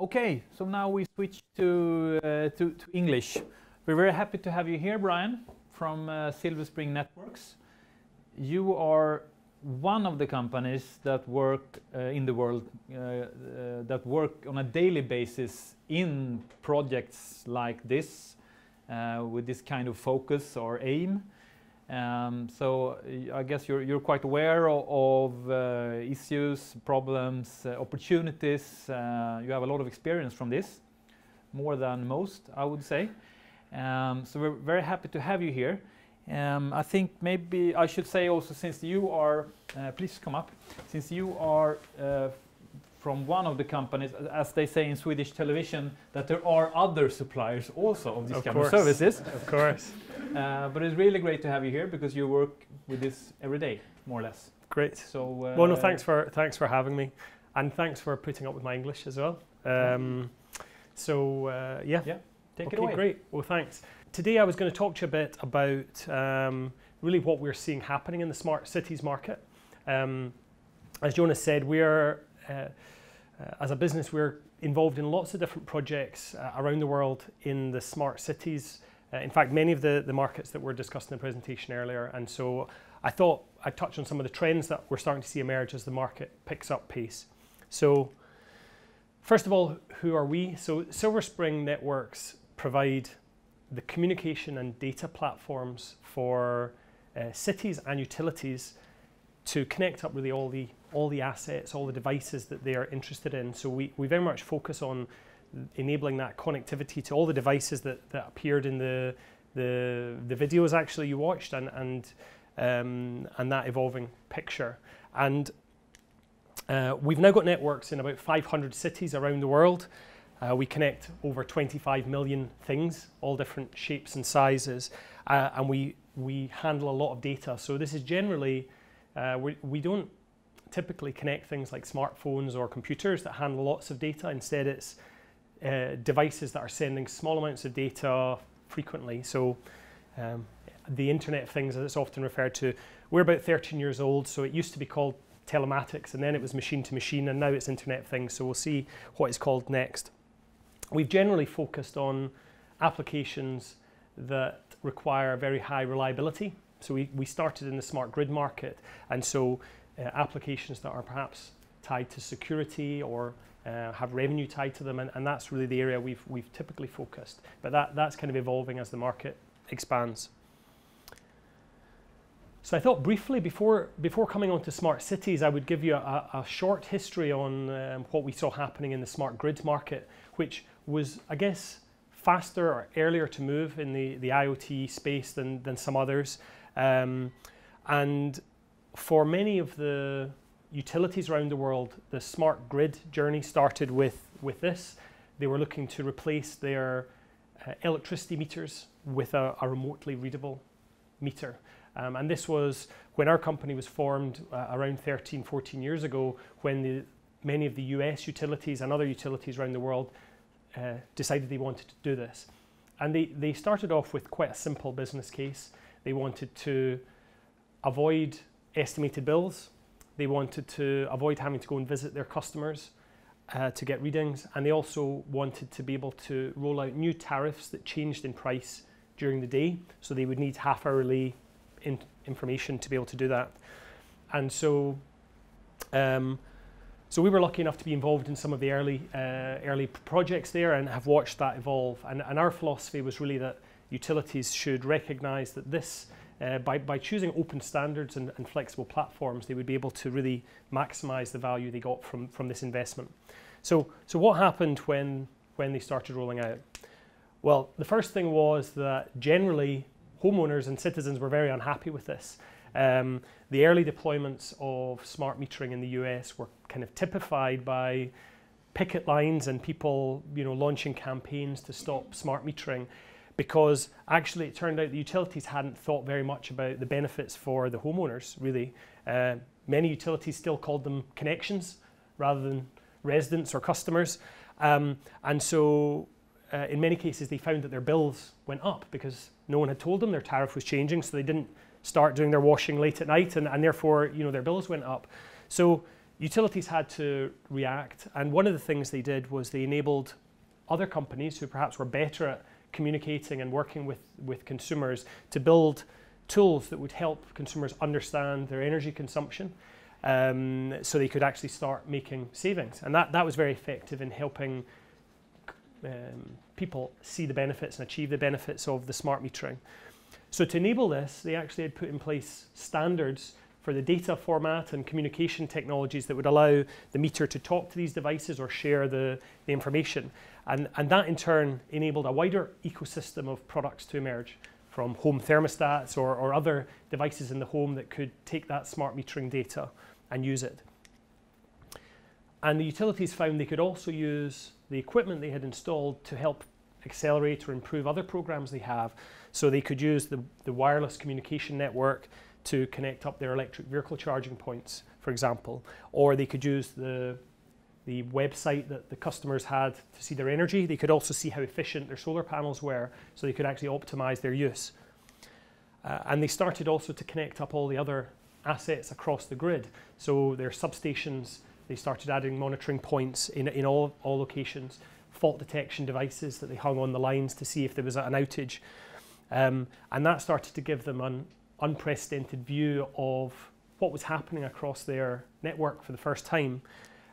Okay, so now we switch to, uh, to, to, English. We're very happy to have you here, Brian, from uh, Silver Spring Networks. You are one of the companies that work uh, in the world uh, uh, that work on a daily basis in projects like this uh, with this kind of focus or aim. Um, so I guess you're, you're quite aware of, of uh, issues, problems, uh, opportunities. you have a lot of experience from this, more than most, I would say. Um, so we're very happy to have you here. Um, I think maybe I should say also since you are, uh, please come up, since you are uh, from one of the companies, as they say in Swedish television, that there are other suppliers also of these of kind course. of services. Of course. uh, but it's really great to have you here because you work with this every day, more or less. Great. So. Uh, well, no, thanks for thanks for having me, and thanks for putting up with my English as well. Um, so uh, yeah. Yeah. Take okay, it away. Great. Well, thanks. Today I was going to talk to you a bit about um, really what we're seeing happening in the smart cities market. Um, as Jonas said, we're, uh, uh, as a business, we're involved in lots of different projects uh, around the world in the smart cities. Uh, in fact, many of the, the markets that were discussed in the presentation earlier. And so I thought I'd touch on some of the trends that we're starting to see emerge as the market picks up pace. So first of all, who are we? So Silver Spring Networks provide the communication and data platforms for uh, cities and utilities to connect up really all the all the assets, all the devices that they are interested in. So we, we very much focus on enabling that connectivity to all the devices that, that appeared in the, the, the videos actually you watched and, and, um, and that evolving picture. And uh, we've now got networks in about 500 cities around the world. Uh, we connect over 25 million things, all different shapes and sizes, uh, and we, we handle a lot of data. So this is generally, uh, we, we don't typically connect things like smartphones or computers that handle lots of data. Instead, it's uh, devices that are sending small amounts of data frequently. So um, the Internet of Things, as it's often referred to, we're about 13 years old, so it used to be called telematics, and then it was machine to machine, and now it's Internet of Things. So we'll see what it's called next. We've generally focused on applications that require very high reliability. So we, we started in the smart grid market, and so uh, applications that are perhaps tied to security or uh, have revenue tied to them, and, and that's really the area we've, we've typically focused. But that, that's kind of evolving as the market expands. So I thought briefly before, before coming on to smart cities, I would give you a, a short history on um, what we saw happening in the smart grid market, which was, I guess, faster or earlier to move in the, the IoT space than, than some others. Um, and for many of the utilities around the world, the smart grid journey started with, with this. They were looking to replace their uh, electricity meters with a, a remotely readable meter. Um, and this was when our company was formed uh, around 13, 14 years ago, when the, many of the US utilities and other utilities around the world uh, decided they wanted to do this. And they, they started off with quite a simple business case. They wanted to avoid estimated bills. They wanted to avoid having to go and visit their customers uh, to get readings. And they also wanted to be able to roll out new tariffs that changed in price during the day. So they would need half hourly in information to be able to do that. And so um, so we were lucky enough to be involved in some of the early, uh, early projects there and have watched that evolve. And, and our philosophy was really that utilities should recognize that this, uh, by, by choosing open standards and, and, flexible platforms, they would be able to really maximize the value they got from, from this investment. So, so what happened when, when they started rolling out? Well, the first thing was that generally homeowners and citizens were very unhappy with this. Um, the early deployments of smart metering in the US were kind of typified by picket lines and people you know, launching campaigns to stop smart metering because actually it turned out the utilities hadn't thought very much about the benefits for the homeowners, really. Uh, many utilities still called them connections rather than residents or customers. Um, and so uh, in many cases they found that their bills went up because no one had told them their tariff was changing, so they didn't start doing their washing late at night, and, and therefore you know their bills went up. So utilities had to react, and one of the things they did was they enabled other companies who perhaps were better at communicating and working with, with consumers to build tools that would help consumers understand their energy consumption um, so they could actually start making savings. And that, that was very effective in helping um, people see the benefits and achieve the benefits of the smart metering. So to enable this, they actually had put in place standards for the data format and communication technologies that would allow the meter to talk to these devices or share the, the information. And, and that in turn enabled a wider ecosystem of products to emerge from home thermostats or, or other devices in the home that could take that smart metering data and use it. And the utilities found they could also use the equipment they had installed to help accelerate or improve other programs they have. So they could use the, the wireless communication network to connect up their electric vehicle charging points, for example, or they could use the the website that the customers had to see their energy. They could also see how efficient their solar panels were, so they could actually optimize their use. Uh, and they started also to connect up all the other assets across the grid. So their substations, they started adding monitoring points in, in all, all locations, fault detection devices that they hung on the lines to see if there was an outage. Um, and that started to give them an unprecedented view of what was happening across their network for the first time,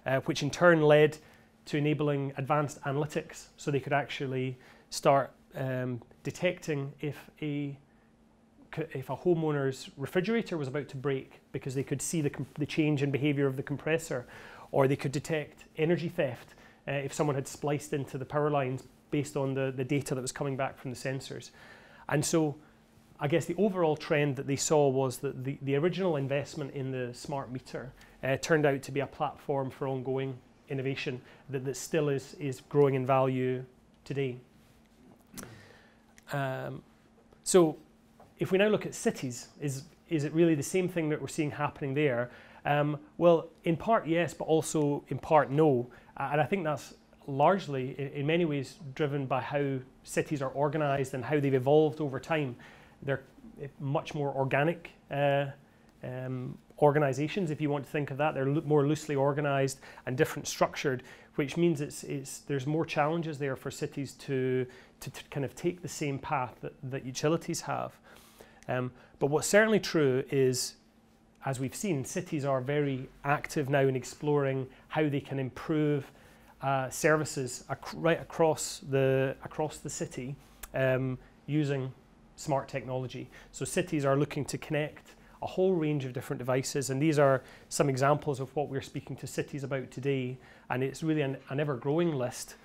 uh, which in turn led to enabling advanced analytics so they could actually start um, detecting if a if a homeowner's refrigerator was about to break because they could see the, the change in behavior of the compressor, or they could detect energy theft uh, if someone had spliced into the power lines based on the, the data that was coming back from the sensors. And so I guess the overall trend that they saw was that the, the original investment in the smart meter uh, turned out to be a platform for ongoing innovation that, that still is, is growing in value today. Um, so if we now look at cities, is, is it really the same thing that we're seeing happening there? Um, well, in part yes, but also in part no. And I think that's largely, in, in many ways, driven by how cities are organized and how they've evolved over time. They're much more organic uh, um, organizations, if you want to think of that. They're lo- more loosely organized and different structured, which means it's, it's, there's more challenges there for cities to, to, to kind of take the same path that, that utilities have. Um, but what's certainly true is, as we've seen, cities are very active now in exploring how they can improve uh, services ac- right across the, across the city um, using smart technology. So cities are looking to connect a whole range of different devices, and these are some examples of what we're speaking to cities about today. And it's really an, an ever-growing list,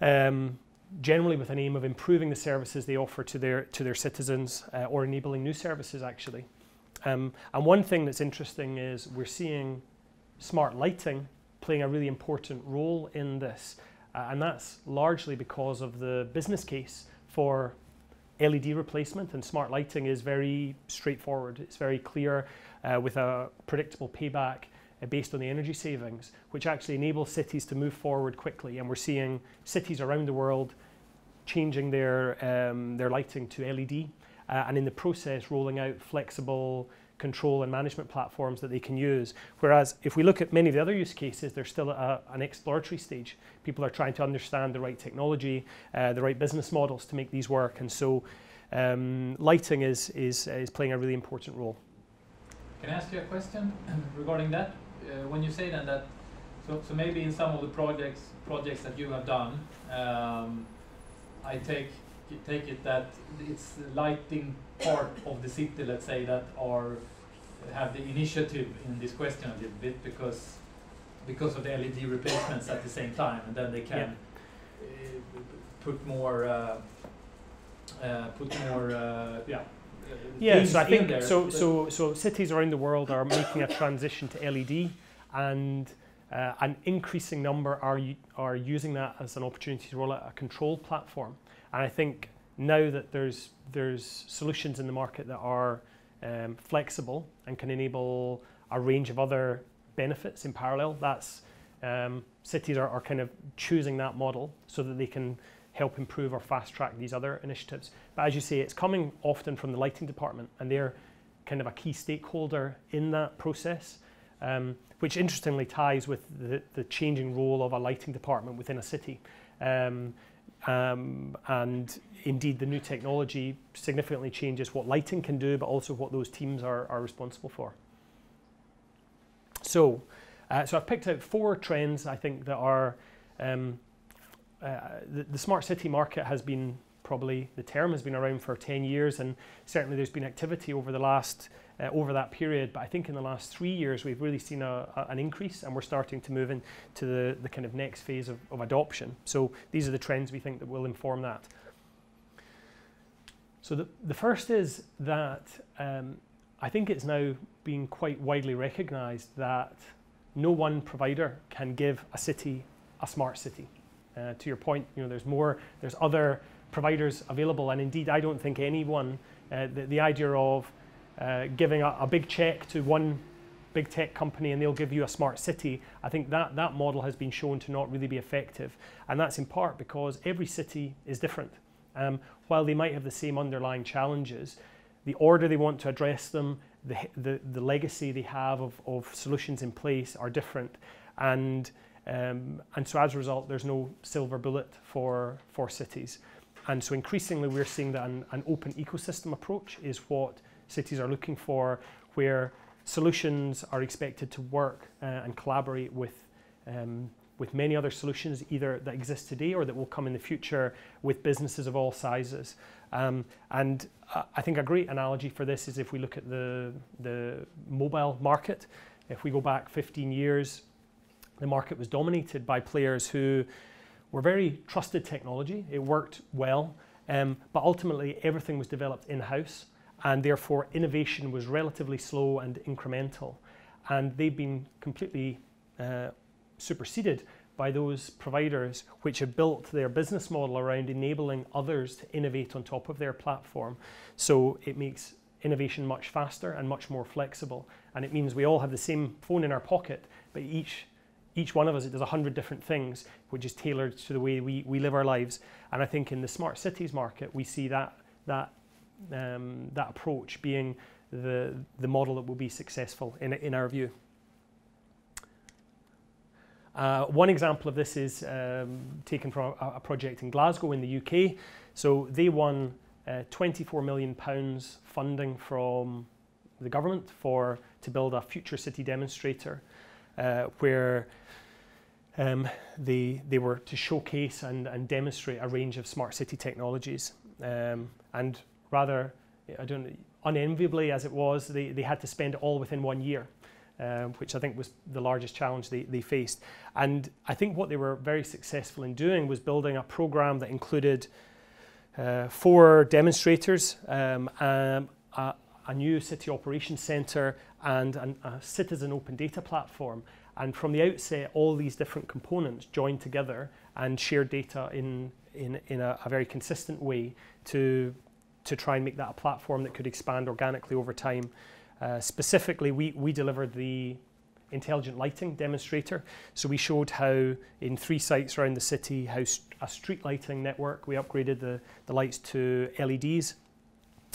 um, generally with an aim of improving the services they offer to their to their citizens uh, or enabling new services. Actually, um, and one thing that's interesting is we're seeing smart lighting playing a really important role in this, uh, and that's largely because of the business case for LED replacement and smart lighting is very straightforward. It's very clear uh, with a predictable payback uh, based on the energy savings, which actually enables cities to move forward quickly. And we're seeing cities around the world changing their, um, their lighting to LED uh, and in the process rolling out flexible control and management platforms that they can use. Whereas if we look at many of the other use cases, they're still at a, an exploratory stage. People are trying to understand the right technology, uh, the right business models to make these work. And so um, lighting is, is, is playing a really important role. Can I ask you a question regarding that? Uh, when you say then that, so, so maybe in some of the projects projects that you have done, um, I take take it that it's lighting part of the city, let's say, that are have the initiative in this question a little bit because because of the LED replacements at the same time, and then they can yeah. uh, put more uh, uh, put more uh, yeah. Uh, yeah, so I think so. So, so cities around the world are making a transition to LED, and uh, an increasing number are are using that as an opportunity to roll out a control platform. And I think now that there's there's solutions in the market that are um, flexible and can enable a range of other benefits in parallel, that's um, cities are, are kind of choosing that model so that they can help improve or fast track these other initiatives. But as you say, it's coming often from the lighting department, and they're kind of a key stakeholder in that process. um, which interestingly ties with the, the, changing role of a lighting department within a city. Um, um, and indeed, the new technology significantly changes what lighting can do, but also what those teams are, are responsible for. So, uh, so I've picked out four trends I think that are um, uh, the, the, smart city market has been probably the term has been around for 10 years, and certainly there's been activity over the last uh, over that period. But I think in the last three years we've really seen a, a, an increase, and we're starting to move into the, the kind of next phase of, of adoption. So these are the trends we think that will inform that. So the, the first is that um, I think it's now being quite widely recognised that no one provider can give a city a smart city. Uh, to your point, you know, there's more, there's other providers available, and indeed, I don't think anyone, uh, the, the, idea of uh, giving a, a, big check to one big tech company and they'll give you a smart city, I think that, that model has been shown to not really be effective. And that's in part because every city is different. Um, while they might have the same underlying challenges, the order they want to address them, the, the, the legacy they have of, of solutions in place are different. And um, and so as a result, there's no silver bullet for, for cities. And so increasingly, we're seeing that an, an open ecosystem approach is what cities are looking for, where solutions are expected to work uh, and collaborate with, um, with many other solutions, either that exist today or that will come in the future with businesses of all sizes. Um, and I think a great analogy for this is if we look at the, the mobile market. If we go back 15 years, the market was dominated by players who were very trusted technology. It worked well, um, but ultimately everything was developed in house, and therefore innovation was relatively slow and incremental. And they've been completely uh, superseded by those providers which have built their business model around enabling others to innovate on top of their platform. So it makes innovation much faster and much more flexible. And it means we all have the same phone in our pocket, but each each one of us it does a hundred different things, which is tailored to the way we, we live our lives. And I think in the smart cities market, we see that that um, that approach being the the model that will be successful in in our view. Uh, one example of this is um, taken from a, a, project in Glasgow in the UK. So they won uh, 24 million pounds funding from the government for to build a future city demonstrator, where um, they, they were to showcase and, and demonstrate a range of smart city technologies. Um, and rather, I don't, unenviably as it was, they, they had to spend it all within one year. Um, which I think was the largest challenge they, they faced. And I think what they were very successful in doing was building a program that included uh, four demonstrators, um, um, a, a, new city operations center, and an, a citizen open data platform. And from the outset, all these different components joined together and shared data in, in, in a, a, very consistent way to, to try and make that a platform that could expand organically over time. Uh, specifically, we, we delivered the intelligent lighting demonstrator. So we showed how in three sites around the city, how st- a street lighting network, we upgraded the, the lights to LEDs.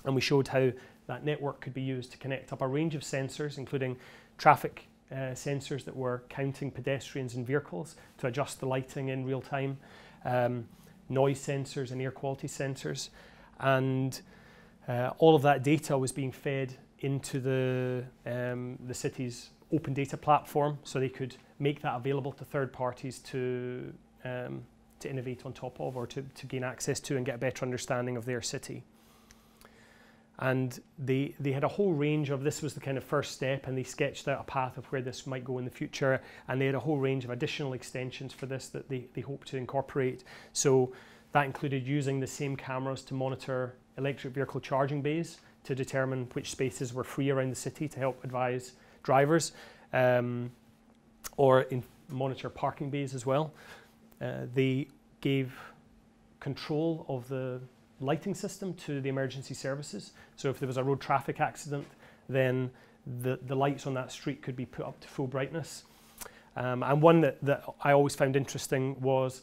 And we showed how that network could be used to connect up a range of sensors, including traffic uh, sensors that were counting pedestrians and vehicles to adjust the lighting in real time, um, noise sensors and air quality sensors. And uh, all of that data was being fed into the, um, the city's open data platform so they could make that available to third parties to, um, to innovate on top of or to, to gain access to and get a better understanding of their city and they they had a whole range of this was the kind of first step and they sketched out a path of where this might go in the future. And they had a whole range of additional extensions for this that they, they hope to incorporate. So that included using the same cameras to monitor electric vehicle charging bays to determine which spaces were free around the city to help advise drivers um, or in monitor parking bays as well. Uh, they gave control of the lighting system to the emergency services. So if there was a road traffic accident, then the, the lights on that street could be put up to full brightness. Um, and one that, that I always found interesting was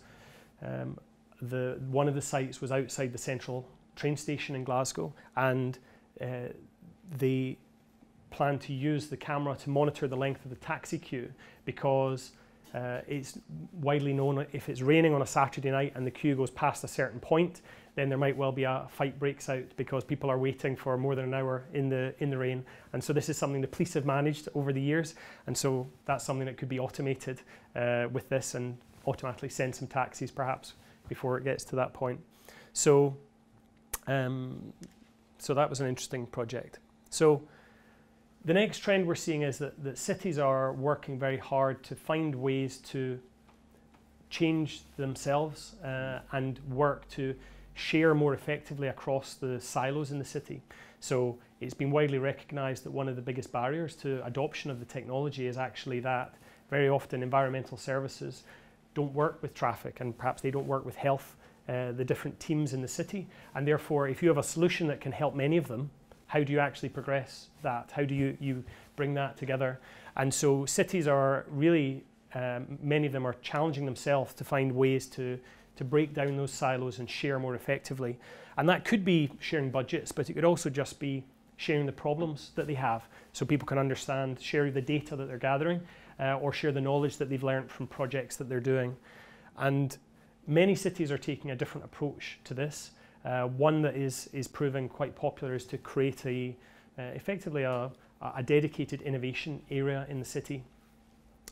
um, the, one of the sites was outside the central train station in Glasgow, and uh, the plan to use the camera to monitor the length of the taxi queue because uh, it's widely known if it's raining on a Saturday night and the queue goes past a certain point, then there might well be a fight breaks out because people are waiting for more than an hour in the in the rain. And so this is something the police have managed over the years, and so that's something that could be automated uh, with this and automatically send some taxis perhaps before it gets to that point. So, um, so that was an interesting project. So the next trend we're seeing is that, that cities are working very hard to find ways to change themselves uh, and work to share more effectively across the silos in the city. So it's been widely recognized that one of the biggest barriers to adoption of the technology is actually that very often environmental services don't work with traffic and perhaps they don't work with health, uh, the different teams in the city. And therefore, if you have a solution that can help many of them, how do you actually progress that? How do you, you bring that together? And so cities are really, um, many of them are challenging themselves to find ways to, to break down those silos and share more effectively. And that could be sharing budgets, but it could also just be sharing the problems that they have so people can understand, share the data that they're gathering, uh, or share the knowledge that they've learned from projects that they're doing. And many cities are taking a different approach to this. Uh, one that is, is proving quite popular is to create a, uh, effectively a, a dedicated innovation area in the city,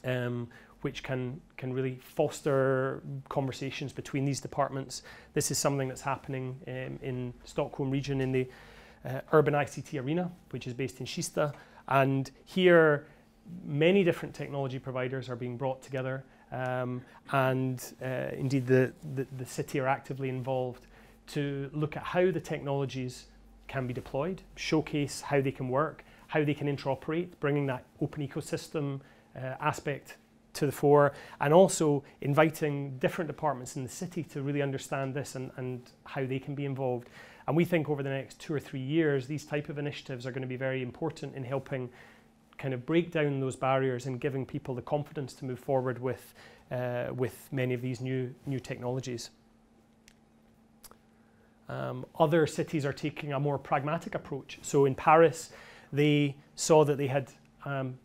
um, which can, can really foster conversations between these departments. This is something that's happening um, in Stockholm region in the uh, urban ICT arena, which is based in Kista. And here, many different technology providers are being brought together um, and uh, indeed the, the, the, city are actively involved to look at how the technologies can be deployed, showcase how they can work, how they can interoperate, bringing that open ecosystem uh, aspect to the fore, and also inviting different departments in the city to really understand this and, and how they can be involved. And we think over the next two or three years, these type of initiatives are going to be very important in helping kind of break down those barriers and giving people the confidence to move forward with, uh, with many of these new, new technologies. Um, other cities are taking a more pragmatic approach. So in Paris, they saw that they had um,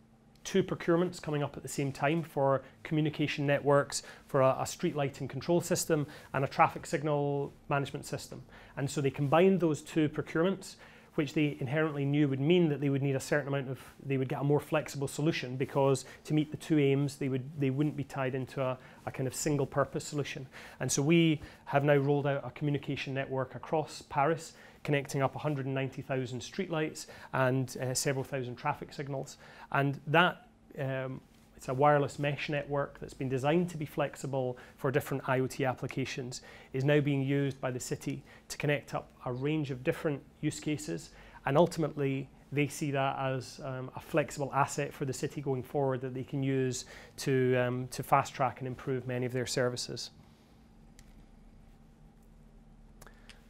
two procurements coming up at the same time for communication networks, for a, a, street lighting control system, and a traffic signal management system. And so they combined those two procurements which they inherently knew would mean that they would need a certain amount of, they would get a more flexible solution because to meet the two aims, they, would, they wouldn't be tied into a, a kind of single purpose solution. And so we have now rolled out a communication network across Paris, connecting up 190,000 streetlights and uh, several thousand traffic signals. And that um, it's a wireless mesh network that's been designed to be flexible for different IoT applications, is now being used by the city to connect up a range of different use cases. And ultimately, they see that as um, a flexible asset for the city going forward that they can use to, um, to fast track and improve many of their services.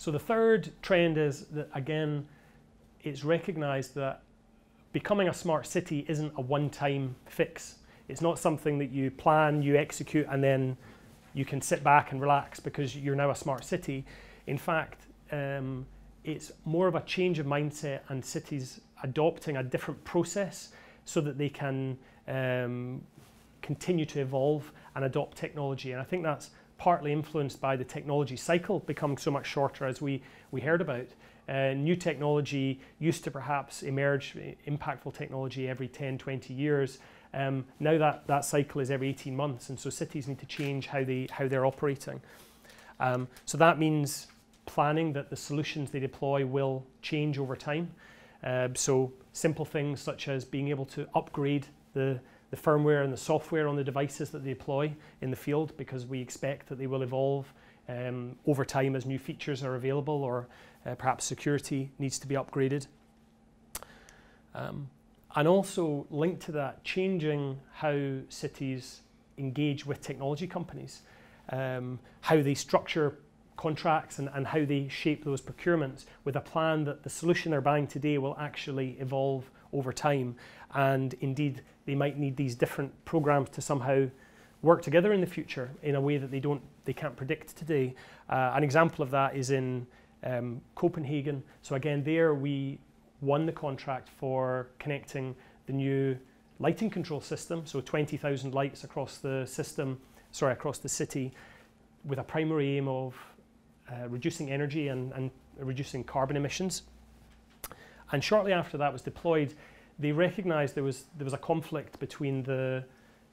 So the third trend is that, again, it's recognized that becoming a smart city isn't a one-time fix. It's not something that you plan, you execute, and then you can sit back and relax because you're now a smart city. In fact, um, it's more of a change of mindset and cities adopting a different process so that they can um, continue to evolve and adopt technology. And I think that's partly influenced by the technology cycle becoming so much shorter as we, we heard about. Uh, new technology used to perhaps emerge, impactful technology every 10, 20 years. Um, now that, that cycle is every 18 months, and so cities need to change how, they, how they're operating. Um, so that means planning that the solutions they deploy will change over time. Uh, so simple things such as being able to upgrade the, the firmware and the software on the devices that they deploy in the field because we expect that they will evolve um, over time as new features are available or uh, perhaps security needs to be upgraded. Um, and also linked to that, changing how cities engage with technology companies, um, how they structure contracts and, and how they shape those procurements with a plan that the solution they're buying today will actually evolve over time. And indeed, they might need these different programs to somehow work together in the future in a way that they don't they can't predict today. Uh, an example of that is in um, Copenhagen. So again, there we won the contract for connecting the new lighting control system, so 20,000 lights across the system, sorry, across the city, with a primary aim of uh, reducing energy and, and reducing carbon emissions. And shortly after that was deployed, they recognised there was there was a conflict between the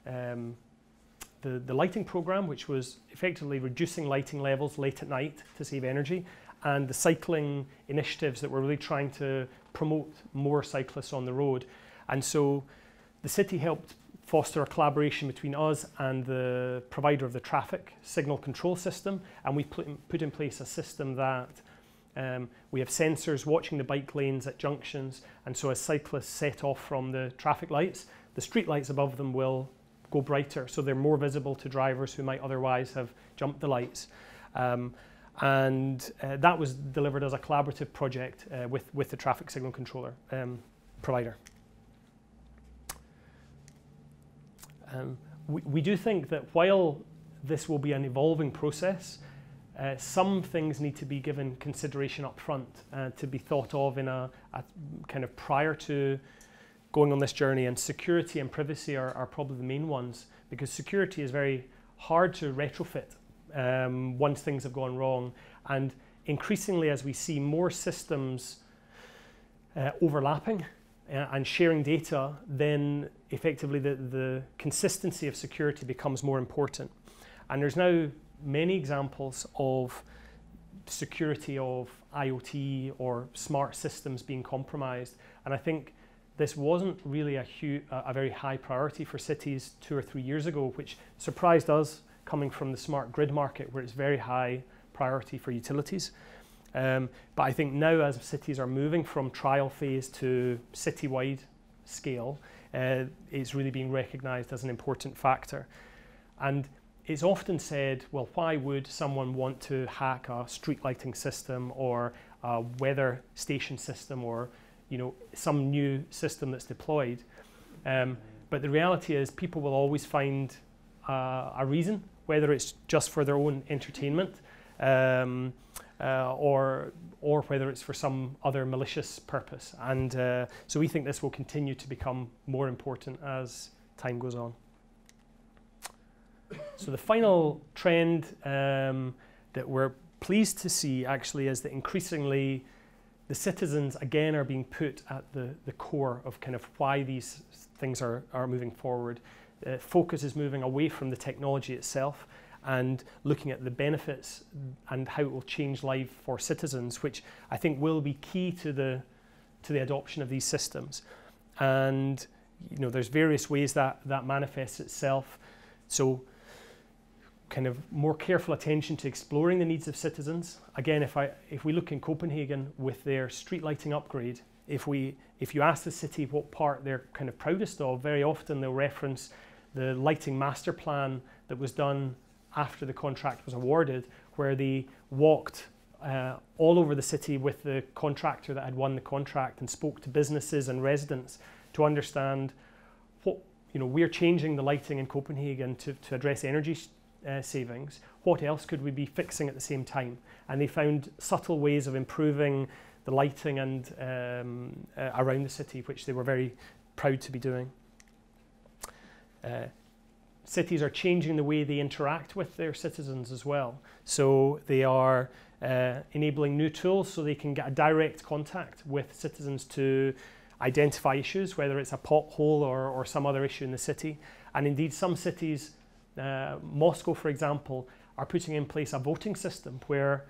um, the, the lighting program, which was effectively reducing lighting levels late at night to save energy, and the cycling initiatives that were really trying to promote more cyclists on the road. And so the city helped foster a collaboration between us and the provider of the traffic signal control system, and we put in, put in place a system that um, we have sensors watching the bike lanes at junctions, and so as cyclists set off from the traffic lights, the street lights above them will go brighter, so they're more visible to drivers who might otherwise have jumped the lights. Um, and uh, that was delivered as a collaborative project uh, with, with the traffic signal controller um, provider. Um, we, we do think that while this will be an evolving process, uh, some things need to be given consideration up front uh, to be thought of in a, a, kind of prior to going on this journey. And security and privacy are, are probably the main ones because security is very hard to retrofit um, once things have gone wrong. And increasingly, as we see more systems uh, overlapping uh, and sharing data, then effectively the, the consistency of security becomes more important. And there's now many examples of security of IoT or smart systems being compromised. And I think this wasn't really a, a very high priority for cities two or three years ago, which surprised us coming from the smart grid market where it's very high priority for utilities. Um, but I think now, as cities are moving from trial phase to citywide scale, uh, it's really being recognised as an important factor. And it's often said, well, why would someone want to hack a street lighting system or a weather station system or you know some new system that's deployed? Um, but the reality is, people will always find uh, a reason, whether it's just for their own entertainment um, uh, or or whether it's for some other malicious purpose. And uh, so we think this will continue to become more important as time goes on. So the final trend um, that we're pleased to see actually is that increasingly the citizens again are being put at the, the core of kind of why these things are, are moving forward. Uh, focus is moving away from the technology itself and looking at the benefits and how it will change life for citizens, which I think will be key to the to the adoption of these systems. And you know, there's various ways that that manifests itself. So kind of more careful attention to exploring the needs of citizens. Again, if I if we look in Copenhagen with their street lighting upgrade, if we if you ask the city what part they're kind of proudest of, very often they'll reference the lighting master plan that was done after the contract was awarded, where they walked uh, all over the city with the contractor that had won the contract and spoke to businesses and residents to understand what you know we're changing the lighting in Copenhagen to, to address energy uh, savings. What else could we be fixing at the same time? And they found subtle ways of improving the lighting and um, uh, around the city, which they were very proud to be doing. Uh, cities are changing the way they interact with their citizens as well. So they are uh, enabling new tools so they can get a direct contact with citizens to identify issues, whether it's a pothole or, or some other issue in the city. And indeed, some cities, uh, Moscow, for example, are putting in place a voting system where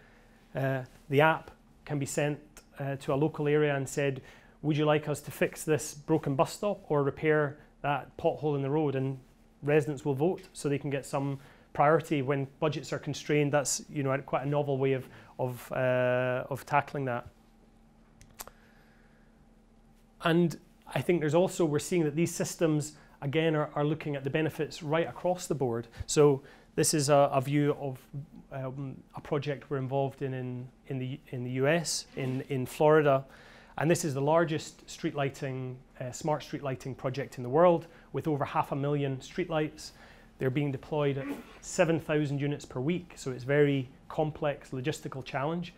uh, the app can be sent uh, to a local area and said, Would you like us to fix this broken bus stop or repair that pothole in the road? And residents will vote so they can get some priority when budgets are constrained. That's you know quite a novel way of of uh, of tackling that. And I think there's also we're seeing that these systems again are, are looking at the benefits right across the board. So this is a, a view of um, a project we're involved in in, in the in the US in in Florida. And this is the largest street lighting, uh, smart street lighting project in the world with over half a million streetlights. They're being deployed at 7,000 units per week, so it's very complex logistical challenge.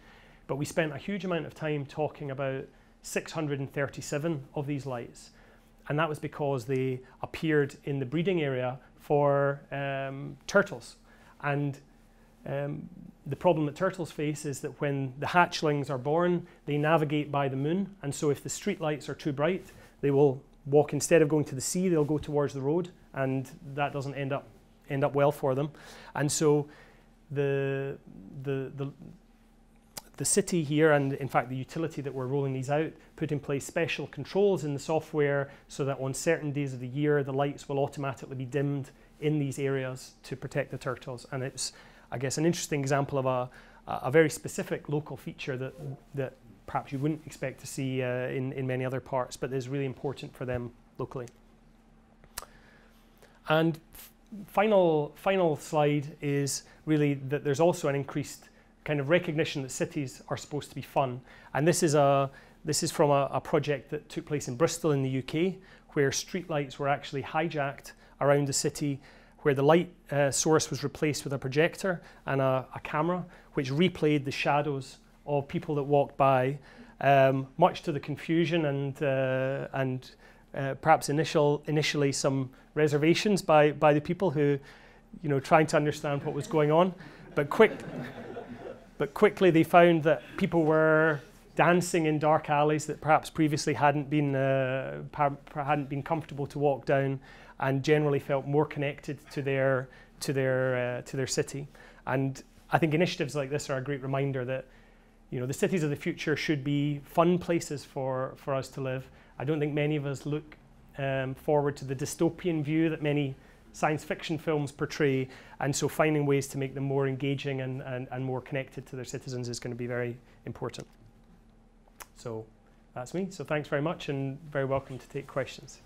But we spent a huge amount of time talking about 637 of these lights. And that was because they appeared in the breeding area for um, turtles. And um, the problem that turtles face is that when the hatchlings are born, they navigate by the moon. And so if the street lights are too bright, they will walk instead of going to the sea, they'll go towards the road. And that doesn't end up, end up well for them. And so the, the, the, the city here, and in fact the utility that we're rolling these out, put in place special controls in the software so that on certain days of the year the lights will automatically be dimmed in these areas to protect the turtles. And it's I guess, an interesting example of a, a very specific local feature that, that perhaps you wouldn't expect to see uh, in, in many other parts, but is really important for them locally. And final, final slide is really that there's also an increased kind of recognition that cities are supposed to be fun. And this is, a, this is from a, a project that took place in Bristol in the UK, where streetlights were actually hijacked around the city where the light uh, source was replaced with a projector and a, a, camera, which replayed the shadows of people that walked by, um, much to the confusion and, uh, and uh, perhaps initial, initially some reservations by, by the people who, you know, trying to understand what was going on. But, quick, but quickly they found that people were dancing in dark alleys that perhaps previously hadn't been, uh, hadn't been comfortable to walk down and generally felt more connected to their to their uh, to their city. And I think initiatives like this are a great reminder that you know the cities of the future should be fun places for for us to live. I don't think many of us look um, forward to the dystopian view that many science fiction films portray, and so finding ways to make them more engaging and, and, and more connected to their citizens is going to be very important. So that's me. So thanks very much and very welcome to take questions.